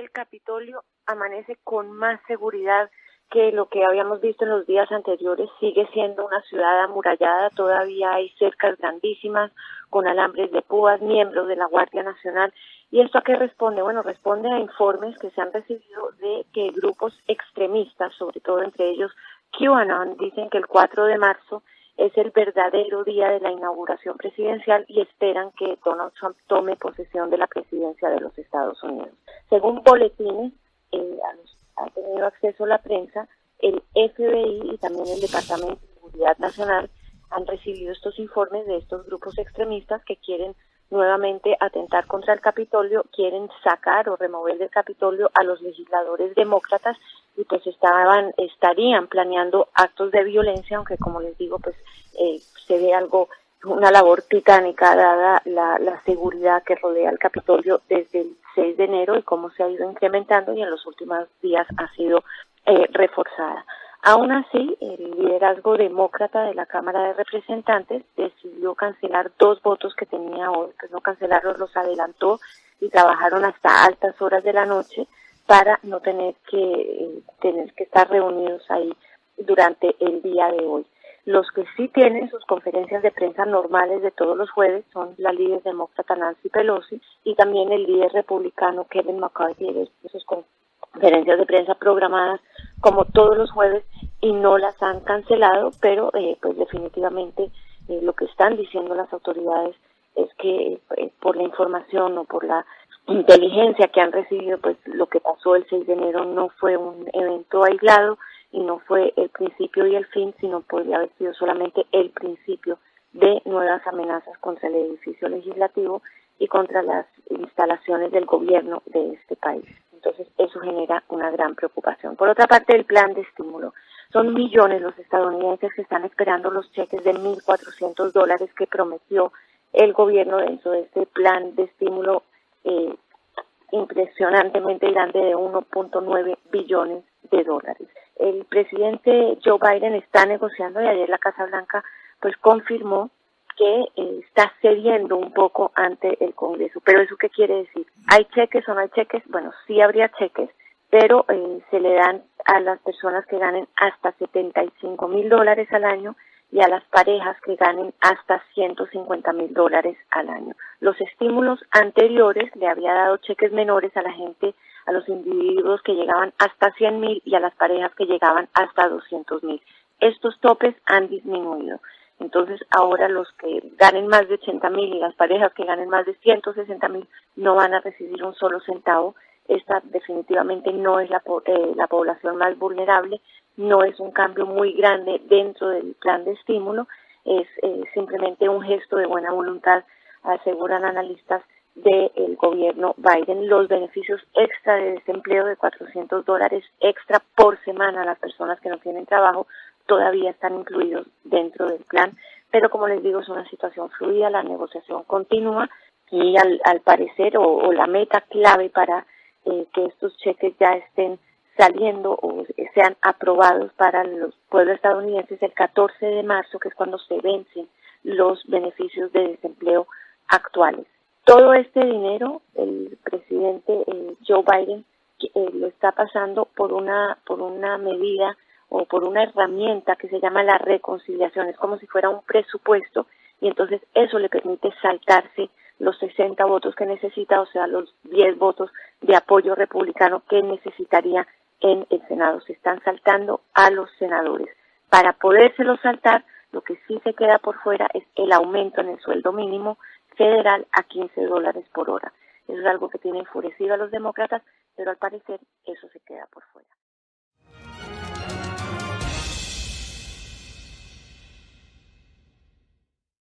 el Capitolio amanece con más seguridad que lo que habíamos visto en los días anteriores sigue siendo una ciudad amurallada, todavía hay cercas grandísimas con alambres de púas, miembros de la Guardia Nacional. ¿Y esto a qué responde? Bueno, responde a informes que se han recibido de que grupos extremistas, sobre todo entre ellos QAnon, dicen que el 4 de marzo es el verdadero día de la inauguración presidencial y esperan que Donald Trump tome posesión de la presidencia de los Estados Unidos. Según boletines, eh, ha tenido acceso la prensa, el FBI y también el Departamento de Seguridad Nacional han recibido estos informes de estos grupos extremistas que quieren nuevamente atentar contra el Capitolio, quieren sacar o remover del Capitolio a los legisladores demócratas y pues estaban, estarían planeando actos de violencia, aunque como les digo, pues eh, se ve algo una labor titánica dada la, seguridad que rodea el Capitolio desde el 6 de enero y cómo se ha ido incrementando y en los últimos días ha sido eh, reforzada. Aún así, el liderazgo demócrata de la Cámara de Representantes decidió cancelar dos votos que tenía hoy, pues no cancelarlos, los adelantó y trabajaron hasta altas horas de la noche para no tener que, eh, tener que estar reunidos ahí durante el día de hoy. Los que sí tienen sus conferencias de prensa normales de todos los jueves son la líder demócrata Nancy Pelosi y también el líder republicano Kevin McCarthy, sus conferencias de prensa programadas como todos los jueves y no las han cancelado, pero eh, pues definitivamente eh, lo que están diciendo las autoridades es que eh, por la información o por la inteligencia que han recibido, pues lo que pasó el 6 de enero no fue un evento aislado, y no fue el principio y el fin, sino podría haber sido solamente el principio de nuevas amenazas contra el edificio legislativo y contra las instalaciones del gobierno de este país. Entonces, eso genera una gran preocupación. Por otra parte, el plan de estímulo. Son millones los estadounidenses que están esperando los cheques de 1.400 dólares que prometió el gobierno dentro de este plan de estímulo eh, impresionantemente grande de 1.9 billones de dólares el presidente Joe Biden está negociando y ayer la Casa Blanca pues confirmó que eh, está cediendo un poco ante el Congreso. Pero eso qué quiere decir? ¿Hay cheques o no hay cheques? Bueno, sí habría cheques, pero eh, se le dan a las personas que ganen hasta 75 mil dólares al año y a las parejas que ganen hasta 150 mil dólares al año. Los estímulos anteriores le había dado cheques menores a la gente a los individuos que llegaban hasta 100 mil y a las parejas que llegaban hasta 200 mil. Estos topes han disminuido. Entonces ahora los que ganen más de 80 mil y las parejas que ganen más de 160 mil no van a recibir un solo centavo. Esta definitivamente no es la, eh, la población más vulnerable, no es un cambio muy grande dentro del plan de estímulo, es eh, simplemente un gesto de buena voluntad, aseguran analistas del gobierno Biden. Los beneficios extra de desempleo de 400 dólares extra por semana a las personas que no tienen trabajo todavía están incluidos dentro del plan, pero como les digo es una situación fluida, la negociación continúa y al, al parecer o, la meta clave para eh, que estos cheques ya estén saliendo o sean aprobados para los pueblos estadounidenses el 14 de marzo, que es cuando se vencen los beneficios de desempleo actuales. Todo este dinero, el presidente eh, Joe Biden eh, lo está pasando por una, por una medida o por una herramienta que se llama la reconciliación. Es como si fuera un presupuesto y entonces eso le permite saltarse los 60 votos que necesita, o sea, los 10 votos de apoyo republicano que necesitaría en el Senado. Se están saltando a los senadores. Para podérselo saltar, lo que sí se queda por fuera es el aumento en el sueldo mínimo federal a 15 dólares por hora. Eso es algo que tiene enfurecido a los demócratas, pero al parecer eso se.